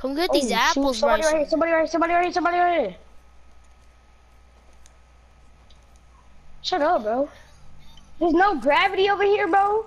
Come get oh, these shoot, apples, Somebody right here, somebody right here, somebody right here, somebody right here. Shut up, bro. There's no gravity over here, bro.